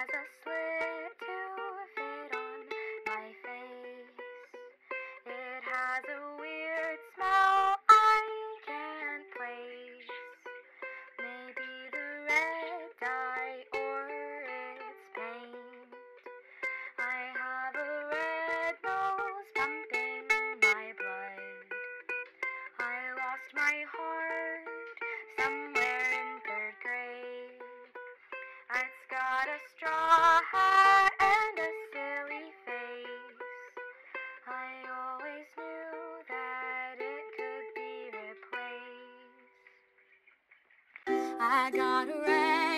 has a slit to fit on my face. It has a weird smell I can't place. Maybe the red dye or its paint. I have a red nose pumping my blood. I lost my heart got a straw hat and a silly face. I always knew that it could be replaced. I got a red